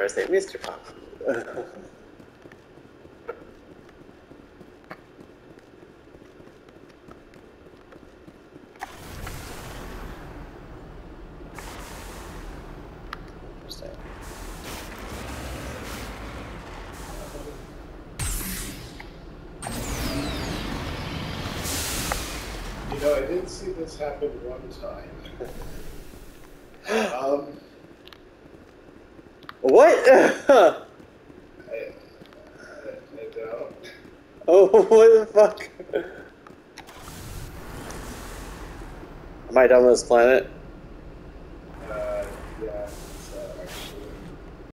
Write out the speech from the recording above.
Or I say Mr. Pop. You know, I did see this happen one time. What? I, I, I don't. Oh, what the fuck? Am I done with this planet? Uh, yeah, actually...